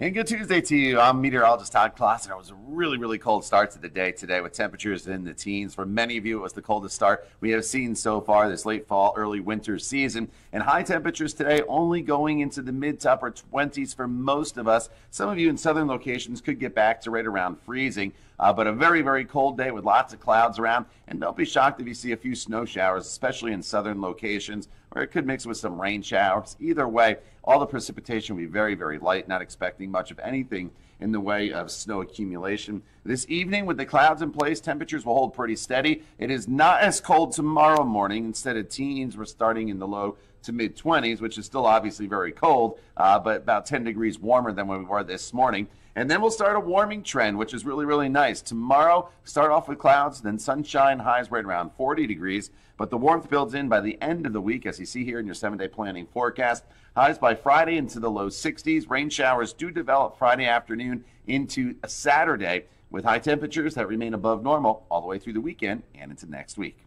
And good Tuesday to you. I'm meteorologist Todd Klaassen. It was a really, really cold start to the day today with temperatures in the teens. For many of you, it was the coldest start we have seen so far this late fall, early winter season. And high temperatures today only going into the mid to upper 20s for most of us. Some of you in southern locations could get back to right around freezing. Uh, but a very, very cold day with lots of clouds around. And don't be shocked if you see a few snow showers, especially in southern locations, or it could mix with some rain showers. Either way, all the precipitation will be very, very light, not expecting much of anything in the way of snow accumulation. This evening, with the clouds in place, temperatures will hold pretty steady. It is not as cold tomorrow morning. Instead of teens, we're starting in the low to mid 20s, which is still obviously very cold, uh, but about 10 degrees warmer than when we were this morning. And then we'll start a warming trend, which is really, really nice. Tomorrow, start off with clouds, then sunshine, highs right around 40 degrees. But the warmth builds in by the end of the week, as you see here in your seven day planning forecast. Highs by Friday into the low 60s. Rain showers do develop Friday afternoon into a Saturday with high temperatures that remain above normal all the way through the weekend and into next week.